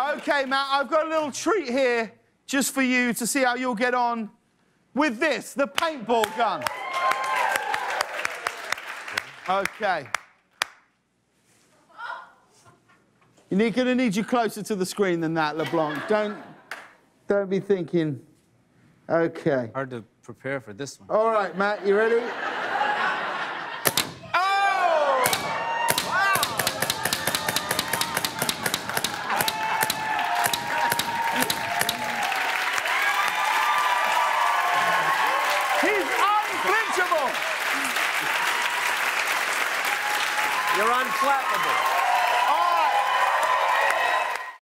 Okay, Matt, I've got a little treat here just for you to see how you'll get on with this, the paintball gun. Okay. You're going to need you closer to the screen than that, LeBlanc. Don't, don't be thinking. Okay. Hard to prepare for this one. All right, Matt, you ready? He's unflinchable. You're unflappable.